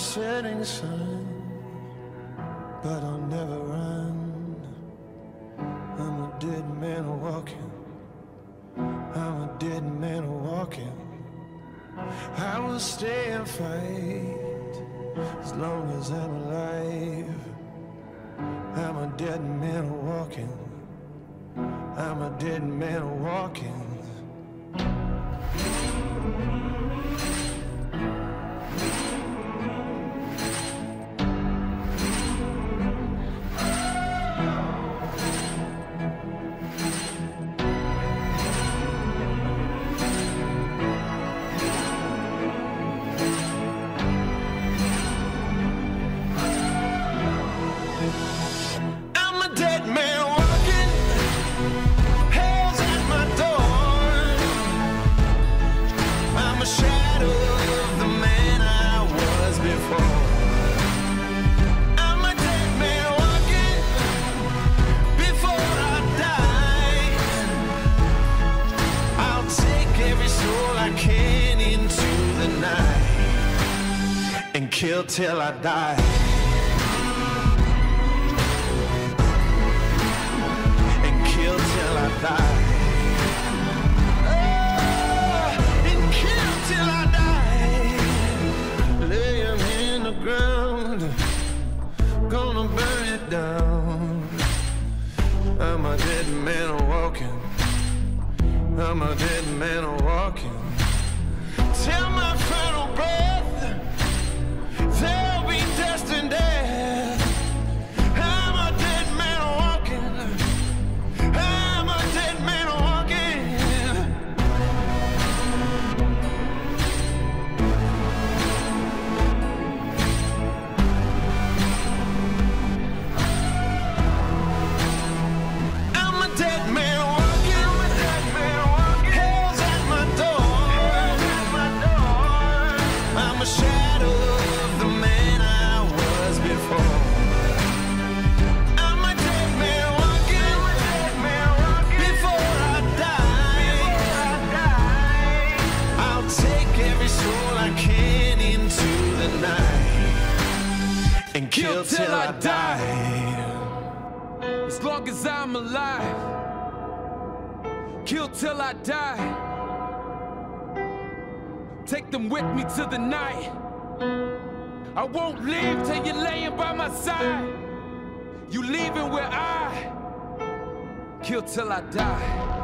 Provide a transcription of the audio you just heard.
setting sun, but I'll never run. I'm a dead man walking. I'm a dead man walking. I will stay and fight as long as I'm alive. I'm a dead man walking. I'm a dead man walking. Kill till I die. and kill till I die. Oh, and kill till I die. Lay in the ground, gonna burn it down. I'm a dead man walking. I'm a dead man and kill till I die. As long as I'm alive, kill till I die. Take them with me to the night. I won't leave till you're laying by my side. You leaving where I kill till I die.